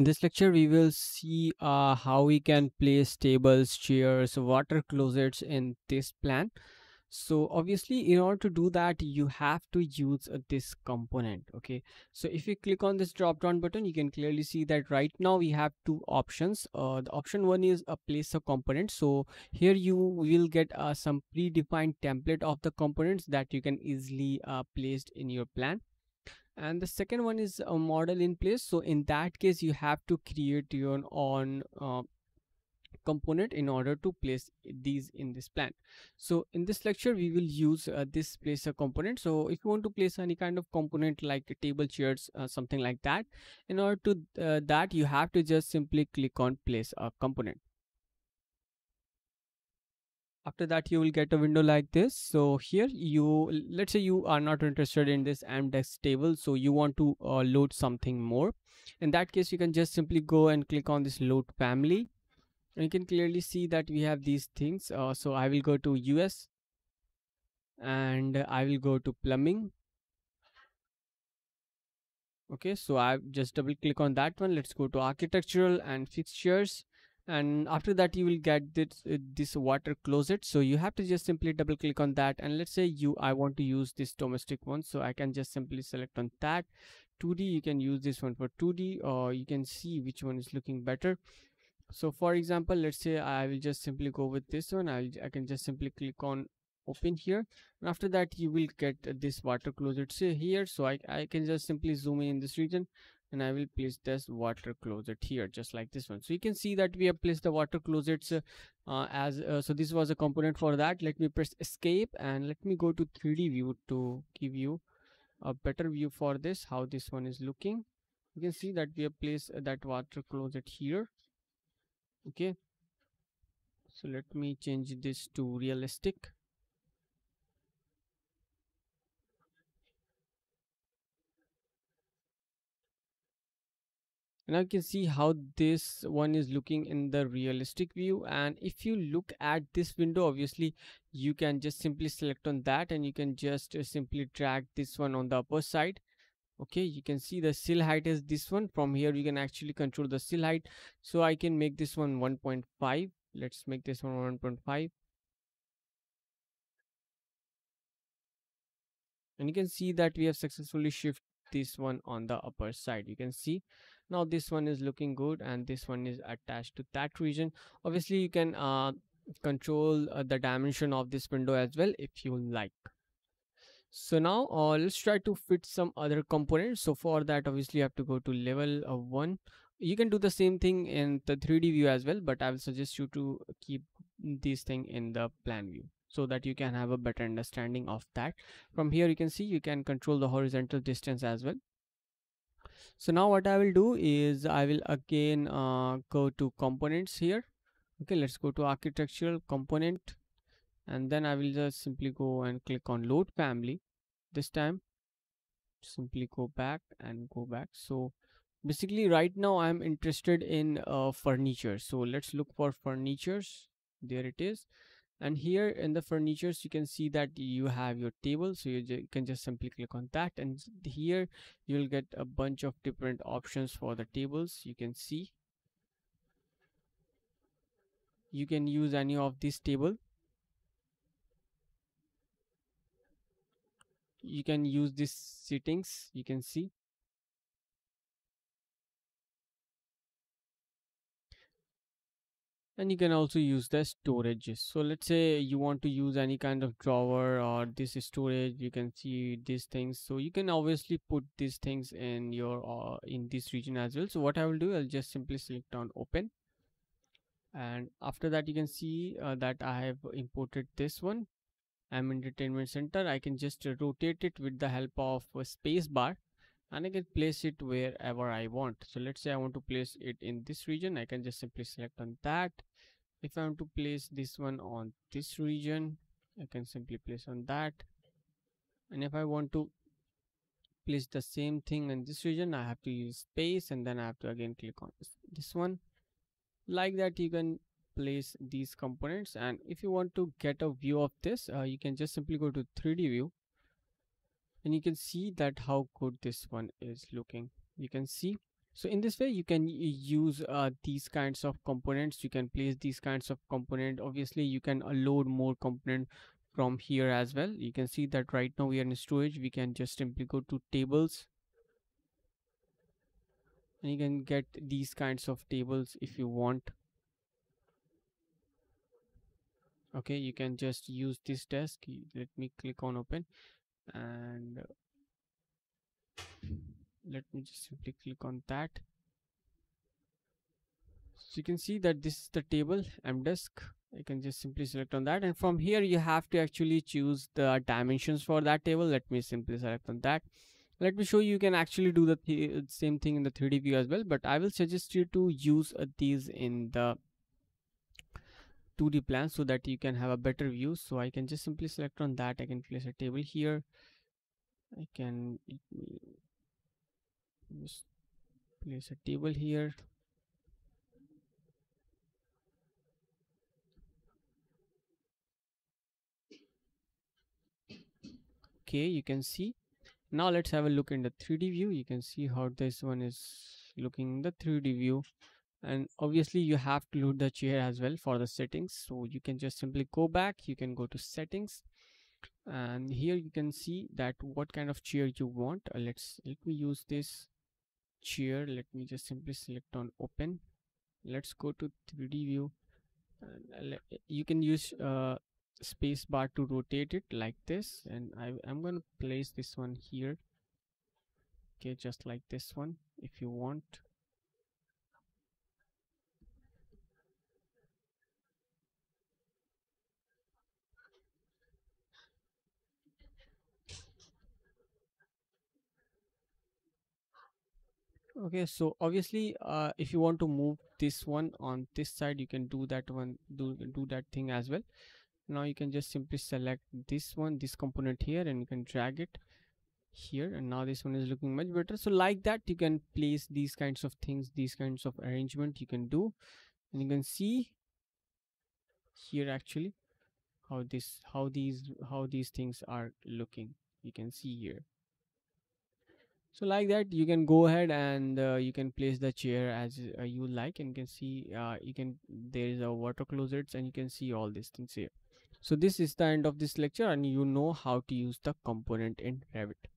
In this lecture, we will see uh, how we can place tables, chairs, water closets in this plan. So obviously, in order to do that, you have to use uh, this component. Okay. So if you click on this drop down button, you can clearly see that right now we have two options. Uh, the option one is a place a component. So here you will get uh, some predefined template of the components that you can easily uh, placed in your plan and the second one is a model in place. So in that case you have to create your own uh, component in order to place these in this plan. So in this lecture we will use uh, this placer component. So if you want to place any kind of component like table chairs uh, something like that in order to uh, that you have to just simply click on place a component after that you will get a window like this. So here you let's say you are not interested in this amdex table so you want to uh, load something more. In that case you can just simply go and click on this load family. And you can clearly see that we have these things. Uh, so i will go to us and i will go to plumbing. Okay so i just double click on that one. Let's go to architectural and fixtures and after that you will get this uh, this water closet. So you have to just simply double click on that and let's say you i want to use this domestic one. So i can just simply select on that. 2d you can use this one for 2d or you can see which one is looking better. So for example let's say i will just simply go with this one. I'll, i can just simply click on open here. And after that you will get this water closet here. So I, I can just simply zoom in this region and I will place this water closet here just like this one. So you can see that we have placed the water closets uh, as uh, so this was a component for that. Let me press escape and let me go to 3d view to give you a better view for this how this one is looking. You can see that we have placed that water closet here. Okay. So let me change this to realistic now you can see how this one is looking in the realistic view and if you look at this window obviously you can just simply select on that and you can just uh, simply drag this one on the upper side. Okay you can see the sill height is this one. From here you can actually control the sill height. So i can make this one 1.5 let's make this one 1.5 and you can see that we have successfully shifted this one on the upper side. You can see now this one is looking good and this one is attached to that region. Obviously you can uh, control uh, the dimension of this window as well if you like. So now uh, let's try to fit some other components. So for that obviously you have to go to level of one. You can do the same thing in the 3d view as well but i will suggest you to keep this thing in the plan view so that you can have a better understanding of that. From here you can see you can control the horizontal distance as well so now what i will do is i will again uh, go to components here. Okay let's go to architectural component. And then i will just simply go and click on load family this time. Simply go back and go back. So basically right now i'm interested in uh, furniture. So let's look for furnitures. There it is and here in the furnitures you can see that you have your table so you, can just simply click on that. And here you'll get a bunch of different options for the tables you can see. You can use any of this table. You can use this settings you can see and you can also use the storages so let's say you want to use any kind of drawer or this storage you can see these things so you can obviously put these things in your uh, in this region as well so what i will do i'll just simply select on open and after that you can see uh, that i have imported this one i'm in entertainment center i can just rotate it with the help of a space bar and I can place it wherever I want. So let's say I want to place it in this region. I can just simply select on that. If I want to place this one on this region, I can simply place on that. And if I want to place the same thing in this region, I have to use space and then I have to again click on this, this one. Like that, you can place these components. And if you want to get a view of this, uh, you can just simply go to 3D view and you can see that how good this one is looking you can see so in this way you can use uh, these kinds of components. You can place these kinds of component. Obviously you can load more component from here as well. You can see that right now we are in storage. We can just simply go to tables. And you can get these kinds of tables if you want. Okay you can just use this desk. Let me click on open. And let me just simply click on that. So you can see that this is the table mdesk. You can just simply select on that. And from here you have to actually choose the dimensions for that table. Let me simply select on that. Let me show you you can actually do the th same thing in the 3d view as well but i will suggest you to use uh, these in the 2d plan so that you can have a better view. So i can just simply select on that. I can place a table here. I can just place a table here. Okay you can see. Now let's have a look in the 3d view. You can see how this one is looking in the 3d view. And obviously you have to load the chair as well for the settings. So you can just simply go back. You can go to settings. And here you can see that what kind of chair you want. Uh, let's let me use this chair let me just simply select on open. Let's go to 3d view you can use uh, space bar to rotate it like this and I, I'm gonna place this one here. Okay just like this one if you want okay so obviously uh, if you want to move this one on this side you can do that one do do that thing as well. Now you can just simply select this one this component here and you can drag it here and now this one is looking much better. So like that you can place these kinds of things these kinds of arrangement you can do. And you can see here actually how this how these how these things are looking. You can see here so like that you can go ahead and uh, you can place the chair as uh, you like and you can see uh, you can there is a water closets and you can see all these things here. So this is the end of this lecture and you know how to use the component in Revit